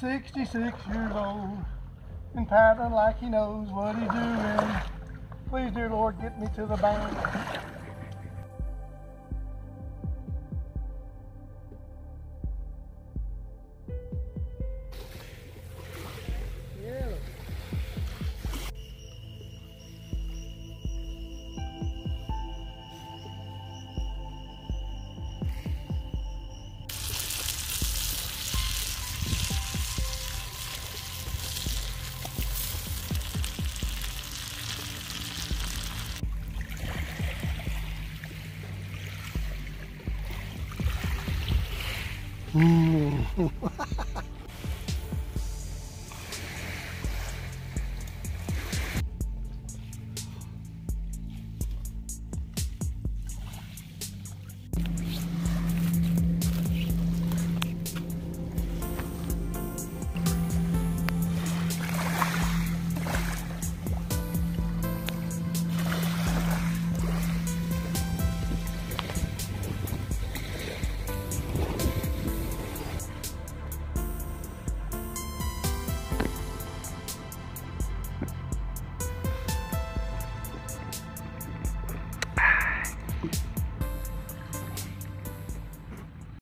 66 years old and paddling like he knows what he's doing. Please, dear Lord, get me to the bank. 嗯。哈哈哈哈哈